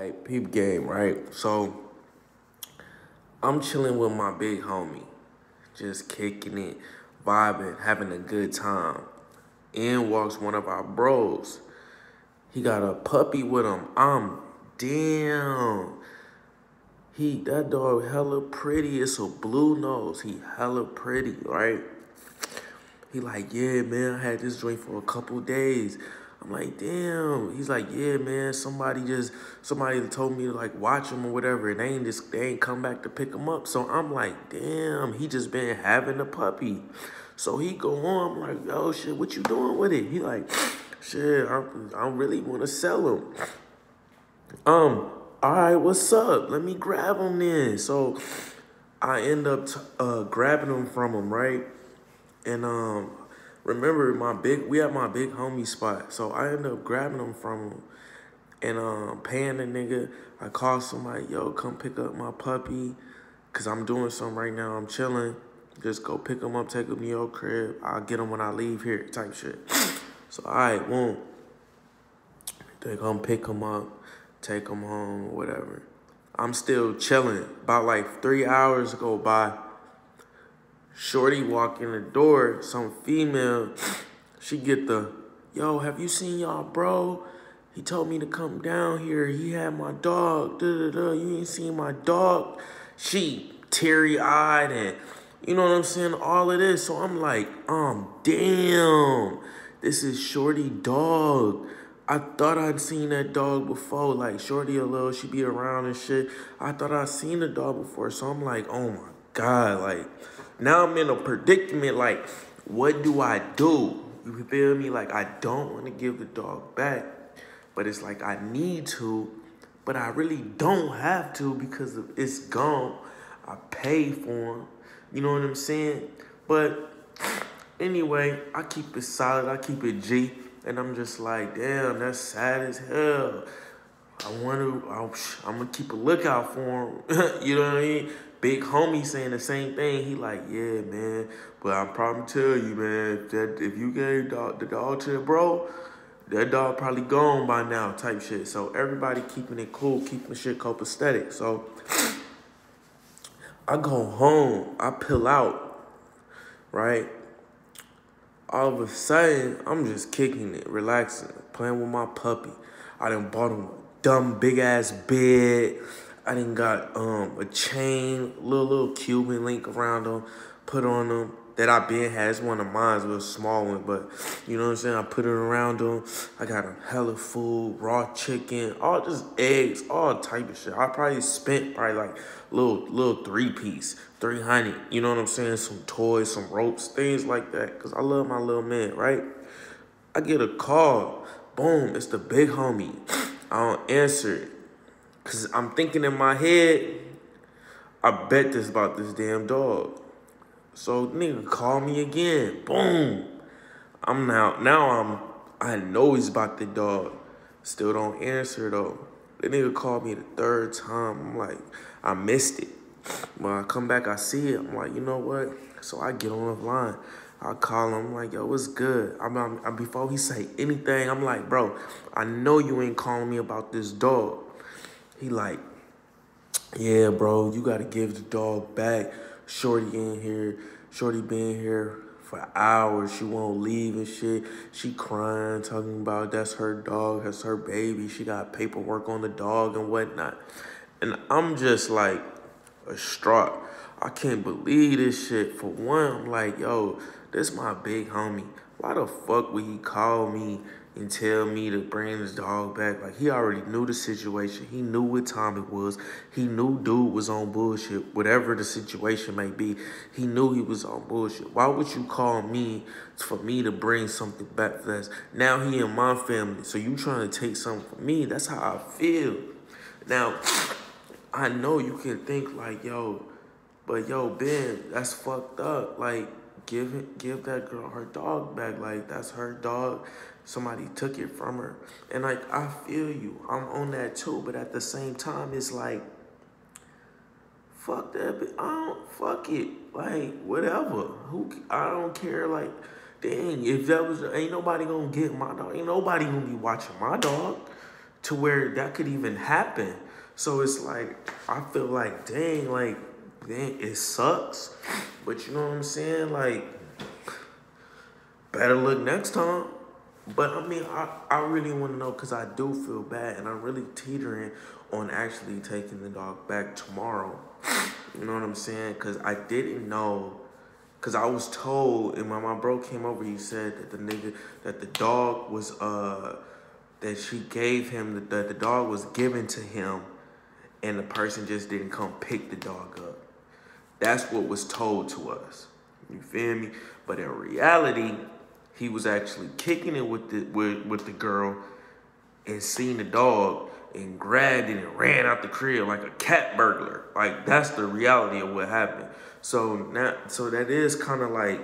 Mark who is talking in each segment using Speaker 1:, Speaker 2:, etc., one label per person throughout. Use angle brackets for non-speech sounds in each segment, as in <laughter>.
Speaker 1: Alright, peep game, right? So I'm chilling with my big homie, just kicking it, vibing, having a good time. In walks one of our bros. He got a puppy with him. I'm damn. He that dog hella pretty. It's a blue nose. He hella pretty, right? He like, yeah, man, I had this joint for a couple days. I'm like, damn. He's like, yeah, man. Somebody just somebody told me to like watch him or whatever. And they ain't just they ain't come back to pick him up. So I'm like, damn. He just been having a puppy. So he go on. I'm like, yo, shit, what you doing with it? He like, shit, I, I really want to sell him. Um, all right, what's up? Let me grab him then. So I end up uh, grabbing him from him, right? And um, remember my big we had my big homie spot. So I end up grabbing them from him and um paying the nigga. I called somebody, yo, come pick up my puppy. Cause I'm doing something right now. I'm chilling. Just go pick him up, take him to your crib. I'll get him when I leave here, type shit. <sniffs> So alright, boom. They come pick him up, take him home, whatever. I'm still chilling. About like three hours go by. Shorty walk in the door, some female, she get the, yo, have you seen y'all bro? He told me to come down here. He had my dog. Da, da, da. You ain't seen my dog. She teary-eyed and, you know what I'm saying? All of this. So I'm like, um, damn. This is Shorty dog. I thought I'd seen that dog before. Like, Shorty a little, she be around and shit. I thought I'd seen the dog before. So I'm like, oh my God. Like, now I'm in a predicament. Like, what do I do? You feel me? Like, I don't want to give the dog back, but it's like I need to, but I really don't have to because it's gone. I pay for him. You know what I'm saying? But anyway, I keep it solid. I keep it G. And I'm just like, damn, that's sad as hell. I want to, I'm going to keep a lookout for him. <laughs> you know what I mean? Big homie saying the same thing. He like, yeah, man. But I'm probably tell you, man, that, if you gave dog, the dog to the bro, that dog probably gone by now type shit. So everybody keeping it cool, keeping shit copacetic. So I go home, I pill out, right? All of a sudden, I'm just kicking it, relaxing, playing with my puppy. I done bought him a dumb big ass bed. I didn't got um a chain, little little Cuban link around them, put on them that I been had. One of mine, was a small one, but you know what I'm saying? I put it around them. I got them hella food, raw chicken, all just eggs, all type of shit. I probably spent probably like little little three piece, 300, you know what I'm saying? Some toys, some ropes, things like that. Cause I love my little man, right? I get a call, boom, it's the big homie. I don't answer it. Cause I'm thinking in my head, I bet this about this damn dog. So nigga call me again. Boom. I'm now now I'm I know he's about the dog. Still don't answer though. The nigga called me the third time. I'm like, I missed it. When I come back, I see it. I'm like, you know what? So I get on the line. I call him. I'm like, yo, what's good? I'm, I'm, before he say anything, I'm like, bro, I know you ain't calling me about this dog. He like, yeah, bro, you gotta give the dog back. Shorty in here, Shorty been here for hours. She won't leave and shit. She crying, talking about that's her dog, that's her baby. She got paperwork on the dog and whatnot. And I'm just like distraught. I can't believe this shit. For one, I'm like, yo, this my big homie. Why the fuck would he call me and tell me to bring his dog back. Like, he already knew the situation. He knew what time it was. He knew dude was on bullshit, whatever the situation may be. He knew he was on bullshit. Why would you call me for me to bring something back for us? Now he in my family, so you trying to take something from me. That's how I feel. Now, I know you can think like, yo, but yo, Ben, that's fucked up. Like, give it, give that girl her dog back. Like, that's her dog somebody took it from her. And like I feel you. I'm on that too, but at the same time it's like fuck that I don't fuck it. Like whatever. Who I don't care like dang, if that was ain't nobody gonna get my dog. Ain't nobody gonna be watching my dog. to where that could even happen. So it's like I feel like dang, like dang, it sucks. But you know what I'm saying? Like better look next time. But I mean, I, I really want to know because I do feel bad and I'm really teetering on actually taking the dog back tomorrow. You know what I'm saying? Because I didn't know, because I was told, and when my bro came over, he said that the nigga, that the dog was, uh, that she gave him, that the, the dog was given to him and the person just didn't come pick the dog up. That's what was told to us. You feel me? But in reality, he was actually kicking it with the with, with the girl and seen the dog and grabbed it and ran out the crib like a cat burglar. Like that's the reality of what happened. So now, so that is kind of like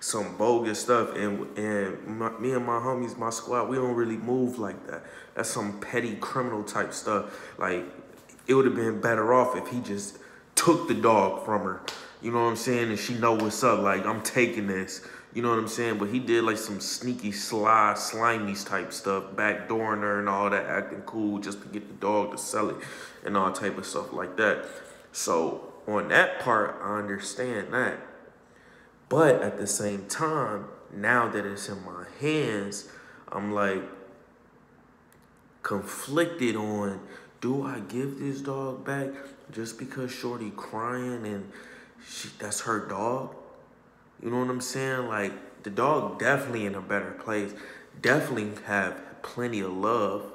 Speaker 1: some bogus stuff. And and my, me and my homies, my squad, we don't really move like that. That's some petty criminal type stuff. Like it would have been better off if he just took the dog from her. You know what I'm saying? And she know what's up. Like I'm taking this. You know what I'm saying? But he did like some sneaky, sly, slimy type stuff, backdooring her and all that, acting cool just to get the dog to sell it and all type of stuff like that. So on that part, I understand that. But at the same time, now that it's in my hands, I'm like conflicted on do I give this dog back just because Shorty crying and she, that's her dog? You know what I'm saying? Like the dog definitely in a better place. Definitely have plenty of love.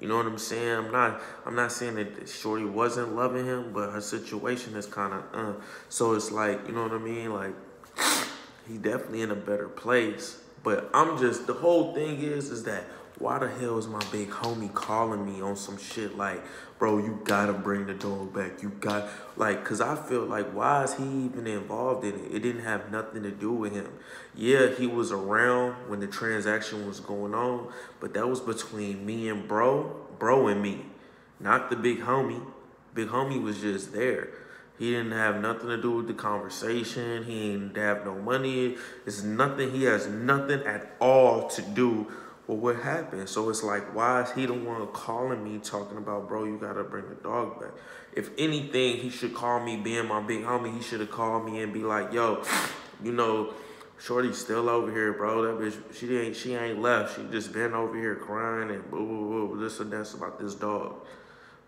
Speaker 1: You know what I'm saying? I'm not I'm not saying that Shorty wasn't loving him, but her situation is kind of uh. So it's like, you know what I mean? Like he definitely in a better place. But I'm just the whole thing is is that why the hell is my big homie calling me on some shit like, bro, you gotta bring the dog back. You got, like, cause I feel like, why is he even involved in it? It didn't have nothing to do with him. Yeah, he was around when the transaction was going on, but that was between me and bro, bro and me, not the big homie. Big homie was just there. He didn't have nothing to do with the conversation. He didn't have no money. It's nothing. He has nothing at all to do well, what happened? So it's like, why is he the one calling me talking about, bro, you gotta bring the dog back? If anything, he should call me being my big homie. He should have called me and be like, yo, you know, Shorty's still over here, bro. That bitch, she ain't, she ain't left. She just been over here crying and boo, this and that's about this dog.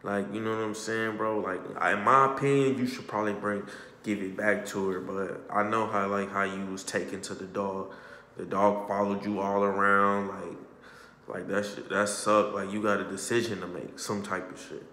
Speaker 1: Like, you know what I'm saying, bro? Like, in my opinion, you should probably bring, give it back to her. But I know how, like, how you was taken to the dog. The dog followed you all around, like, like that shit, that sucked. Like you got a decision to make, some type of shit.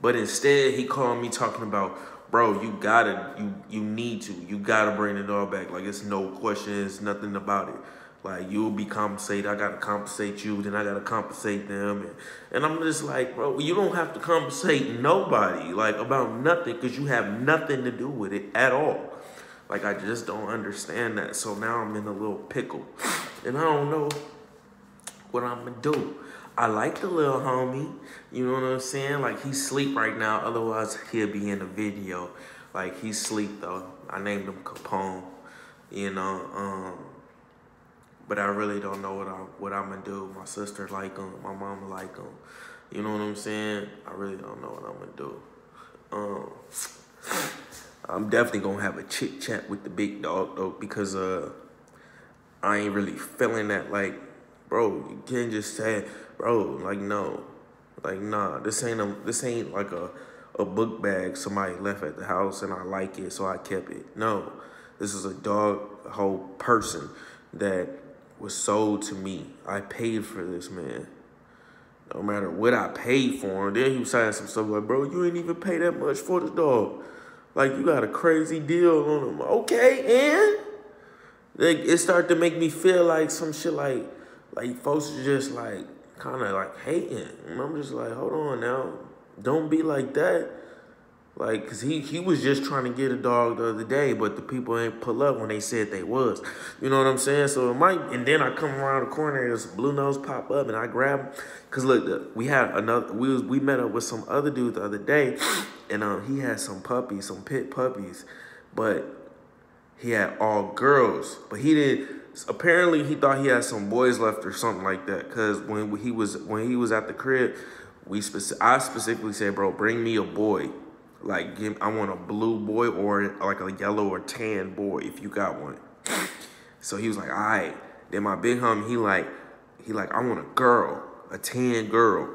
Speaker 1: But instead, he called me talking about, bro, you gotta, you you need to, you gotta bring the dog back. Like it's no question, it's nothing about it. Like you'll be compensated, I gotta compensate you, then I gotta compensate them, and, and I'm just like, bro, you don't have to compensate nobody, like about nothing, cause you have nothing to do with it at all. Like I just don't understand that. So now I'm in a little pickle, and I don't know what I'm gonna do. I like the little homie, you know what I'm saying? Like he sleep right now, otherwise he'll be in the video. Like he sleep though. I named him Capone, you know. Um, but I really don't know what I what I'm gonna do. My sister like him, my mama like him. You know what I'm saying? I really don't know what I'm gonna do. Um, I'm definitely gonna have a chit chat with the big dog though because uh, I ain't really feeling that like bro, you can't just say, bro, like no, like nah, this ain't a, this ain't like a, a book bag somebody left at the house and I like it, so I kept it. No, this is a dog, whole person that was sold to me. I paid for this man. No matter what I paid for him, then he was saying some stuff like, bro, you ain't even pay that much for the dog. Like, you got a crazy deal on him. Okay, and? Like, it started to make me feel like some shit like, like folks are just like kind of like hating. And I'm just like, hold on now, don't be like that. Like, cause he he was just trying to get a dog the other day, but the people ain't pull up when they said they was. You know what I'm saying? So it might, and then I come around the corner and this blue nose pop up and I grab. Cause look, we had another, we was, we met up with some other dude the other day and um, he had some puppies, some pit puppies, but he had all girls, but he didn't, apparently he thought he had some boys left or something like that. Cause when he was when he was at the crib, we speci- I specifically said, bro, bring me a boy. Like, give, I want a blue boy or like a yellow or tan boy if you got one. So he was like, all right. Then my big homie, he like, he like, I want a girl, a tan girl.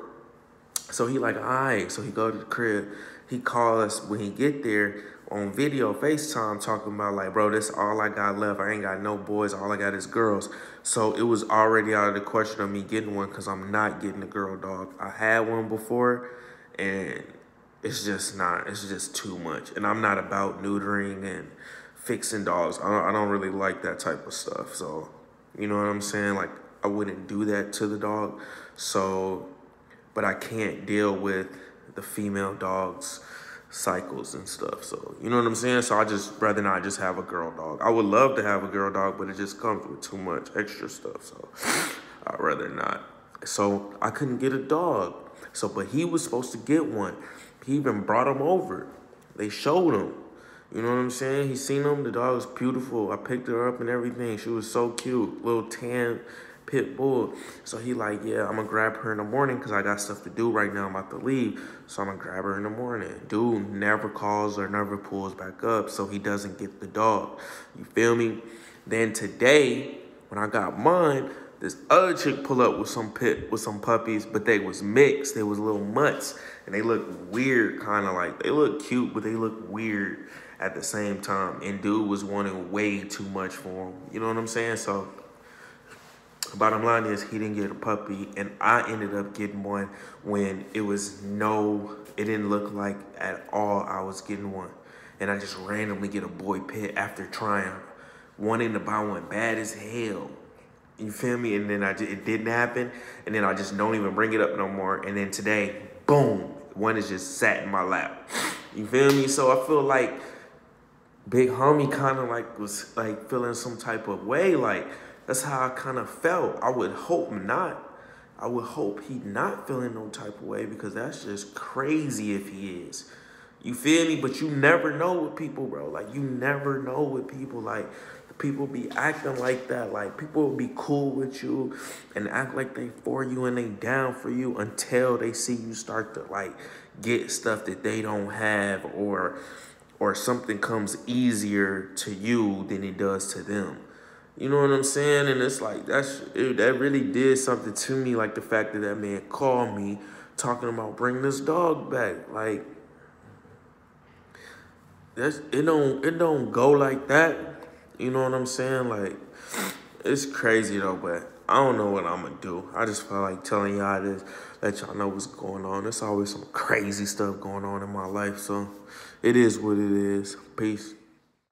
Speaker 1: So he like, all right. So he go to the crib. He call us when he get there on video, FaceTime, talking about like, bro, this all I got left. I ain't got no boys. All I got is girls. So it was already out of the question of me getting one because I'm not getting a girl dog. I had one before and it's just not, it's just too much. And I'm not about neutering and fixing dogs. I don't, I don't really like that type of stuff. So, you know what I'm saying? Like, I wouldn't do that to the dog. So, but I can't deal with the female dogs cycles and stuff. So, you know what I'm saying? So I just rather not just have a girl dog. I would love to have a girl dog, but it just comes with too much extra stuff. So <sighs> I'd rather not. So I couldn't get a dog. So, but he was supposed to get one. He even brought him over. They showed him. You know what I'm saying? He seen him. The dog was beautiful. I picked her up and everything. She was so cute. Little tan pit bull. So he like, yeah, I'm gonna grab her in the morning because I got stuff to do right now. I'm about to leave. So I'm gonna grab her in the morning. Dude never calls or never pulls back up so he doesn't get the dog. You feel me? Then today, when I got mine, this other chick pull up with some pit with some puppies, but they was mixed. They was little mutts, and they look weird, kind of like they look cute, but they look weird at the same time. And dude was wanting way too much for him. You know what I'm saying? So bottom line is he didn't get a puppy and I ended up getting one when it was no, it didn't look like at all I was getting one. And I just randomly get a boy pit after trying wanting to buy one bad as hell. You feel me? And then I just, it didn't happen. And then I just don't even bring it up no more. And then today, boom, one is just sat in my lap. You feel me? So I feel like big homie kind of like was like feeling some type of way. Like that's how I kind of felt. I would hope not. I would hope he not feeling no type of way because that's just crazy if he is. You feel me? But you never know with people, bro. Like you never know with people. Like people be acting like that. Like people will be cool with you and act like they for you and they down for you until they see you start to like get stuff that they don't have or or something comes easier to you than it does to them. You know what I'm saying? And it's like, that's it, that really did something to me, like the fact that that man called me talking about bringing this dog back. Like, that's it don't it don't go like that. You know what I'm saying? Like, it's crazy though, but I don't know what I'm gonna do. I just feel like telling y'all this, let y'all know what's going on. There's always some crazy stuff going on in my life, so it is what it is. Peace.